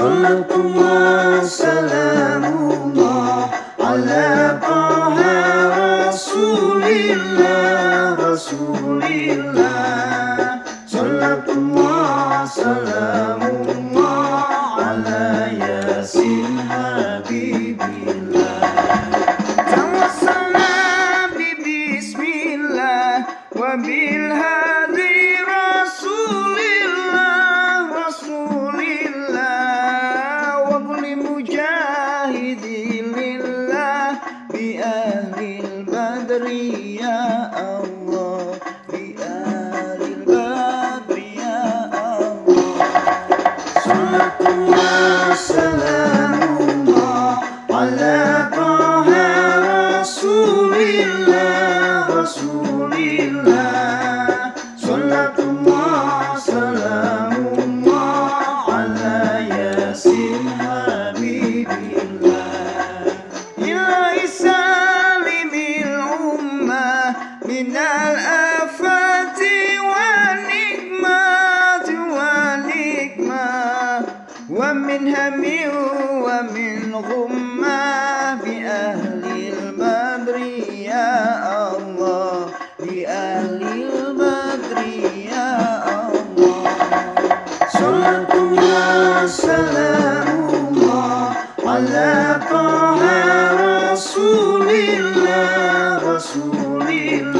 صلاة الله سلام على طه رسول الله رسول الله صلاة الله سلام على ياسين حبيب الله توصلنا ببسم الله وبالهادي يا الله بأهل البدر يا الله. صلاة الله سلام الله على طه رسول الله رسول الله. من الآفات والنقمات والنقمة ومن هم ومن غمة بأهل البدر يا الله. بأهل البدر يا الله. صلاة الله سلام الله على طه رسول الله رسول الله.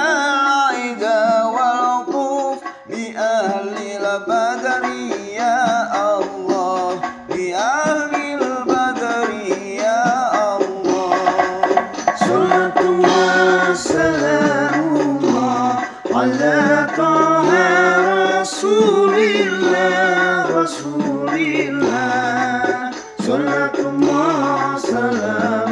Rasulillah, Rasulillah, Salatullah, Salam.